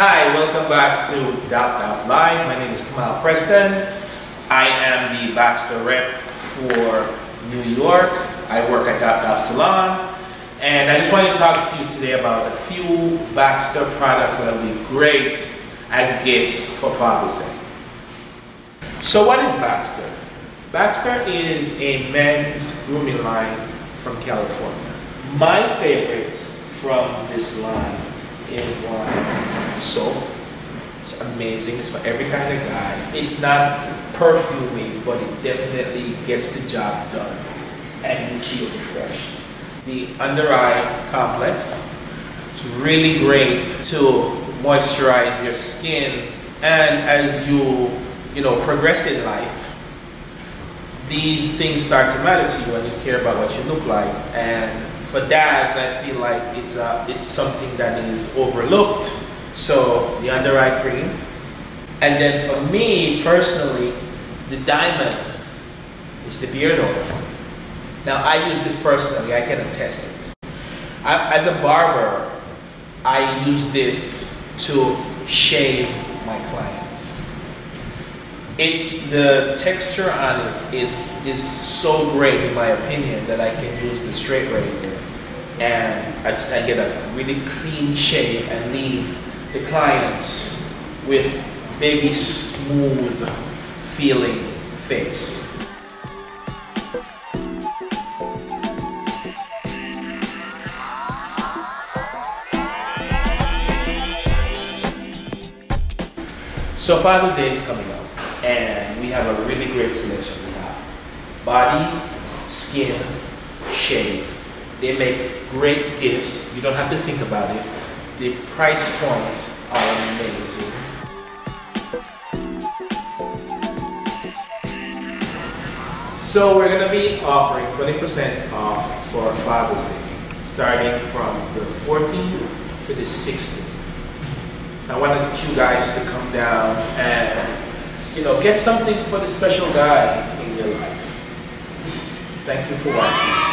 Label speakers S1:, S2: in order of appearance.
S1: Hi, welcome back to DopDop Live. My name is Kamau Preston. I am the Baxter rep for New York. I work at DopDop Salon. And I just want to talk to you today about a few Baxter products that will be great as gifts for Father's Day. So what is Baxter? Baxter is a men's grooming line from California. My favorites from this line is one soap. It's amazing. It's for every kind of guy. It's not perfumey, but it definitely gets the job done. And you feel refreshed. The under eye complex. It's really great to moisturize your skin. And as you, you know, progress in life, these things start to matter to you and you care about what you look like. And for dads, I feel like it's, a, it's something that is overlooked so the under eye cream. And then for me personally, the diamond is the beard oil. Now I use this personally, I can attest this. I, as a barber, I use this to shave my clients. It, the texture on it is, is so great in my opinion that I can use the straight razor and I, I get a really clean shave and leave the clients with baby smooth feeling face. So Father's Day is coming up and we have a really great selection. We have body, skin, shave. They make great gifts. You don't have to think about it the price points are amazing. So we're going to be offering 20% off for Father's Day, starting from the 14th to the 16th. I wanted you guys to come down and, you know, get something for the special guy in your life. Thank you for watching.